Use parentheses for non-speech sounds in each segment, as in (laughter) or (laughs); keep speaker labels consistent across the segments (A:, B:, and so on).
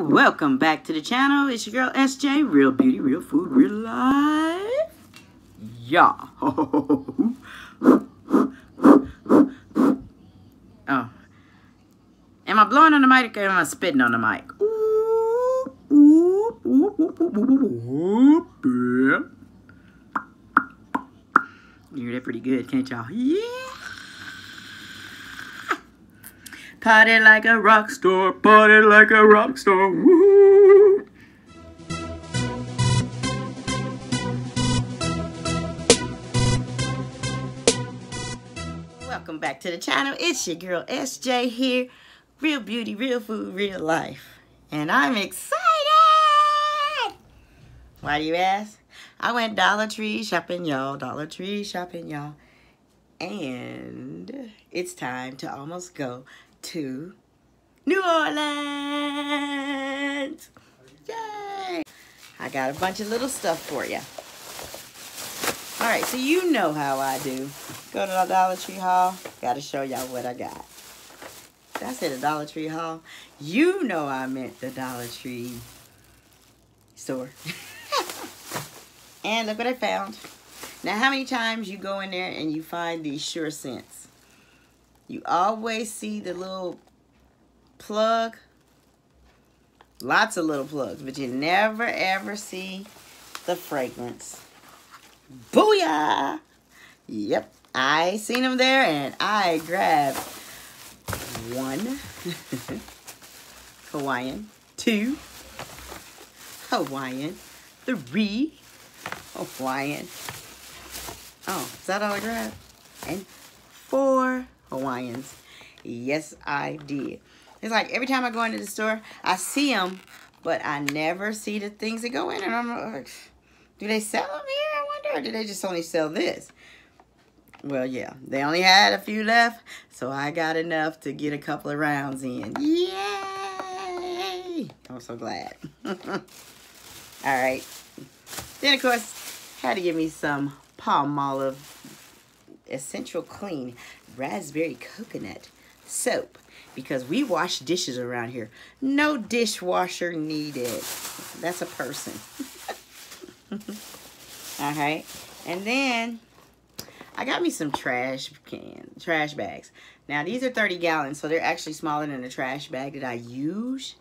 A: welcome back to the channel. It's your girl SJ, Real Beauty, Real Food, Real Life. Yeah. (laughs) oh. Am I blowing on the mic or am I spitting on the mic? You hear that pretty good, can't y'all? Yeah. Party like a rock star, party like a rock star. Woo! Welcome back to the channel. It's your girl SJ here. Real beauty, real food, real life. And I'm excited! Why do you ask? I went Dollar Tree shopping, y'all. Dollar Tree shopping, y'all. And it's time to almost go to New Orleans. Yay! I got a bunch of little stuff for you. All right, so you know how I do. Go to the Dollar Tree haul. Got to show y'all what I got. Did I say the Dollar Tree haul? You know I meant the Dollar Tree store. (laughs) and look what I found. Now, how many times you go in there and you find these Sure Scents? You always see the little plug. Lots of little plugs, but you never ever see the fragrance. Booyah! Yep, I seen them there and I grabbed one (laughs) Hawaiian, two Hawaiian, three Hawaiian. Oh, is that all I grabbed? And four Hawaiians. Yes, I did. It's like every time I go into the store, I see them, but I never see the things that go in. And I'm like, do they sell them here? I wonder. Or do they just only sell this? Well, yeah. They only had a few left, so I got enough to get a couple of rounds in. Yay! I'm so glad. (laughs) All right. Then, of course, had to give me some palm Palmolive Essential Clean Raspberry Coconut Soap because we wash dishes around here. No dishwasher needed. That's a person. (laughs) All right. And then I got me some trash can, trash bags. Now, these are 30 gallons, so they're actually smaller than the trash bag that I use.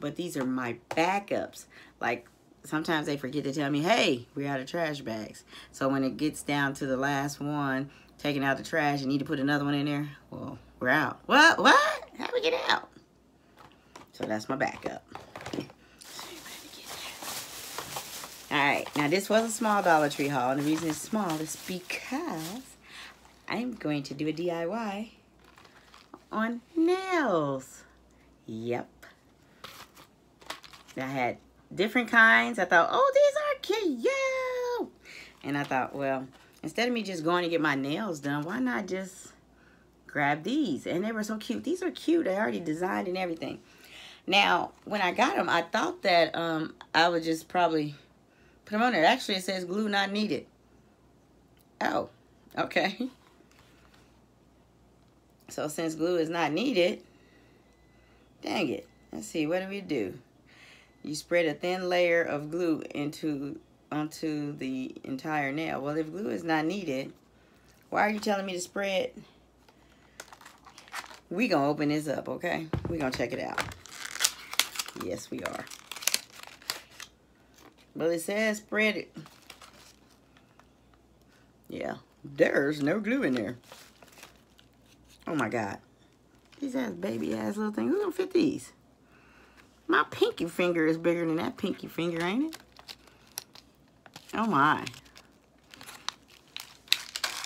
A: But these are my backups. Like, sometimes they forget to tell me, hey, we're out of trash bags. So when it gets down to the last one, taking out the trash, you need to put another one in there. Well, we're out. What? What? How do we get out? So that's my backup. Alright, now this was a small Dollar Tree haul. And the reason it's small is because I'm going to do a DIY on nails. Yep. I had different kinds. I thought, oh, these are cute. And I thought, well, instead of me just going to get my nails done, why not just grab these? And they were so cute. These are cute. They already designed and everything. Now, when I got them, I thought that um, I would just probably put them on there. Actually, it says glue not needed. Oh, okay. (laughs) So since glue is not needed, dang it. Let's see, what do we do? You spread a thin layer of glue into onto the entire nail. Well, if glue is not needed, why are you telling me to spread? We gonna open this up, okay? We gonna check it out. Yes, we are. Well, it says spread it. Yeah, there's no glue in there. Oh my God. These ass baby ass little things. Who's gonna fit these? My pinky finger is bigger than that pinky finger, ain't it? Oh my.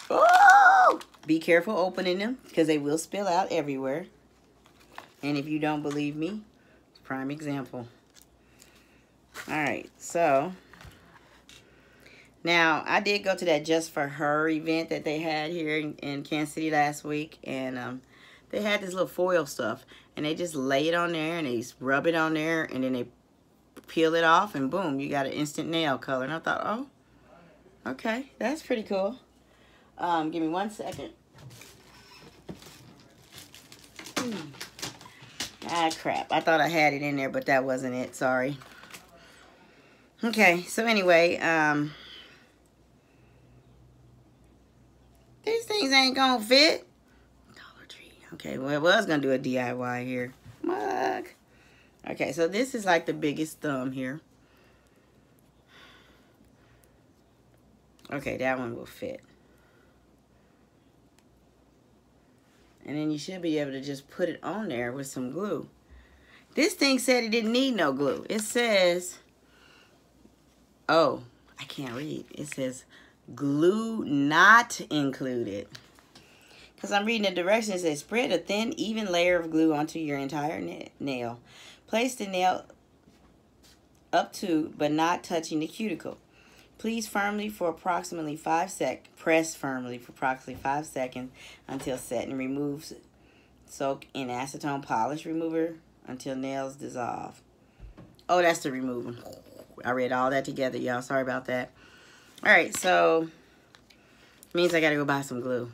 A: Oh! Be careful opening them because they will spill out everywhere. And if you don't believe me, prime example. All right, so now I did go to that Just For Her event that they had here in, in Kansas City last week. And um, they had this little foil stuff. And they just lay it on there and they rub it on there and then they peel it off and boom, you got an instant nail color. And I thought, oh, okay, that's pretty cool. Um, give me one second. Hmm. Ah, crap. I thought I had it in there, but that wasn't it. Sorry. Okay, so anyway, um, these things ain't gonna fit. Okay, well, I was gonna do a DIY here. Mug. Okay, so this is like the biggest thumb here. Okay, that one will fit. And then you should be able to just put it on there with some glue. This thing said it didn't need no glue. It says, oh, I can't read. It says glue not included. Because I'm reading the directions. It says spread a thin, even layer of glue onto your entire nail. Place the nail up to, but not touching the cuticle. Please firmly for approximately five sec. Press firmly for approximately five seconds until set and remove. Soak in acetone polish remover until nails dissolve. Oh, that's the remover. I read all that together, y'all. Sorry about that. All right, so means I gotta go buy some glue.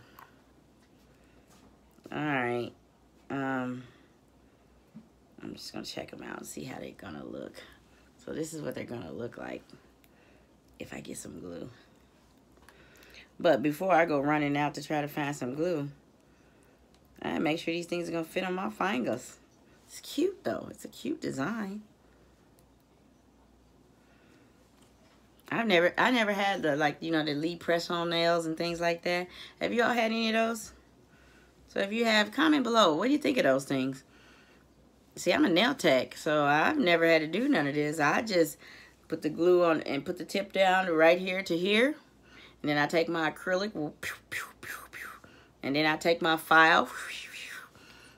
A: All right. Um, I'm just gonna check them out and see how they're gonna look. So this is what they're gonna look like if I get some glue. But before I go running out to try to find some glue, I make sure these things are going to fit on my fingers. It's cute, though. It's a cute design. I've never, I never had the, like, you know, the lead press-on nails and things like that. Have you all had any of those? So if you have, comment below. What do you think of those things? See, I'm a nail tech, so I've never had to do none of this. I just put the glue on and put the tip down right here to here. And then I take my acrylic, and then I take my file,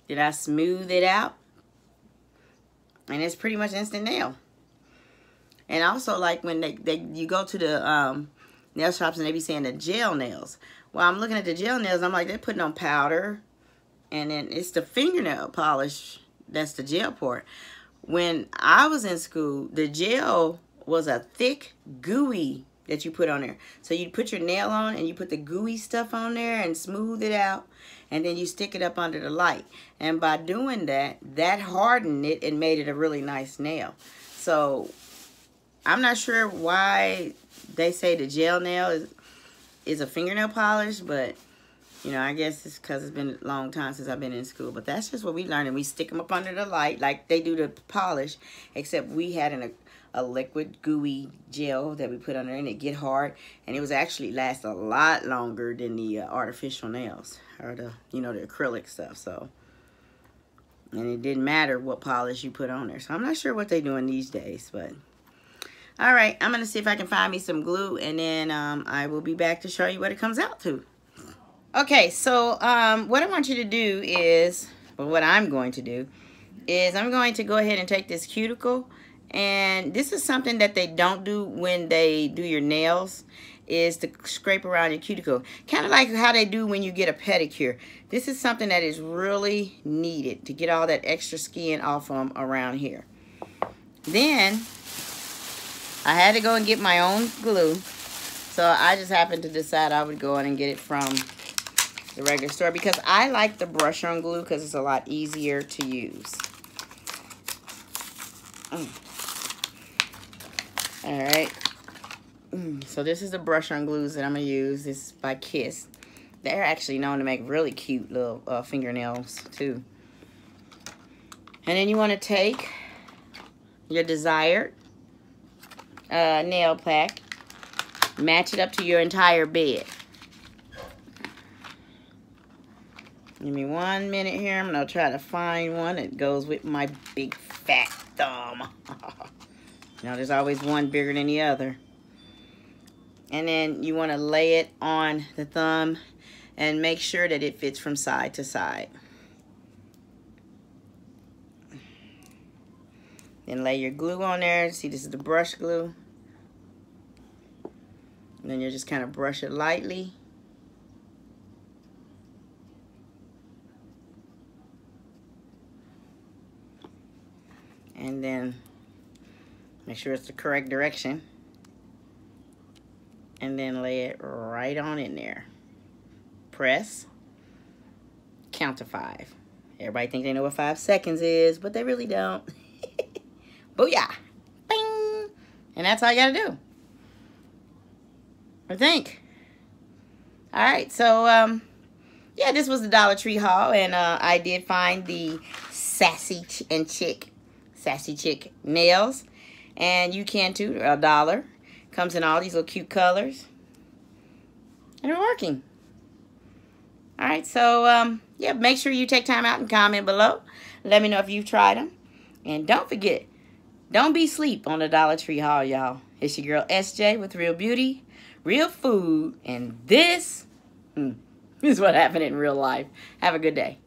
A: then I smooth it out. And it's pretty much instant nail. And also like when they, they you go to the um, nail shops and they be saying the gel nails. Well, I'm looking at the gel nails, I'm like, they're putting on powder. And then it's the fingernail polish that's the gel part. When I was in school, the gel was a thick, gooey that you put on there. So you put your nail on and you put the gooey stuff on there and smooth it out. And then you stick it up under the light. And by doing that, that hardened it and made it a really nice nail. So I'm not sure why they say the gel nail is, is a fingernail polish, but you know, I guess it's because it's been a long time since I've been in school. But that's just what we learned. And we stick them up under the light like they do the polish, except we had an a liquid gooey gel that we put there and it get hard and it was actually last a lot longer than the uh, artificial nails or the you know the acrylic stuff so and it didn't matter what polish you put on there so I'm not sure what they're doing these days but all right I'm gonna see if I can find me some glue and then um, I will be back to show you what it comes out to okay so um, what I want you to do is well what I'm going to do is I'm going to go ahead and take this cuticle and this is something that they don't do when they do your nails is to scrape around your cuticle. Kind of like how they do when you get a pedicure. This is something that is really needed to get all that extra skin off them around here. Then, I had to go and get my own glue. So I just happened to decide I would go in and get it from the regular store because I like the brush on glue because it's a lot easier to use. Mm. All right. Mm, so this is the brush on glues that I'm going to use. This is by Kiss. They're actually known to make really cute little uh, fingernails too. And then you want to take your desired uh, nail pack, match it up to your entire bed. Give me one minute here. I'm going to try to find one that goes with my big fat thumb. (laughs) Now there's always one bigger than the other. And then you want to lay it on the thumb and make sure that it fits from side to side. Then lay your glue on there. See, this is the brush glue. And then you just kind of brush it lightly. And then Make sure it's the correct direction. And then lay it right on in there. Press. Count to five. Everybody think they know what five seconds is, but they really don't. (laughs) Booyah. Bing. And that's all you gotta do. I think. All right, so, um, yeah, this was the Dollar Tree haul, and uh, I did find the Sassy Ch and Chick, Sassy Chick nails, and you can too, a dollar. Comes in all these little cute colors, and they're working. All right, so, um, yeah, make sure you take time out and comment below. Let me know if you've tried them. And don't forget, don't be sleep on the Dollar Tree haul, y'all. It's your girl SJ with Real Beauty, Real Food, and this (laughs) hmm, is what happened in real life. Have a good day.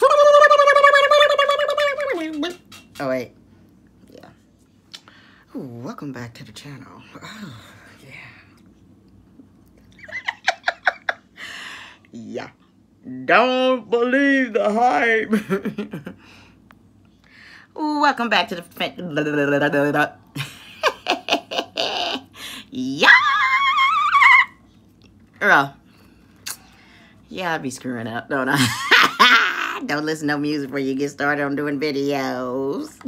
A: (laughs) Oh, wait. Welcome back to the channel. Oh, (sighs) yeah. (laughs) yeah. Don't believe the hype. (laughs) welcome back to the... (laughs) yeah. Girl. Yeah, I'd be screwing up, don't I? Don't listen to music before you get started on doing videos.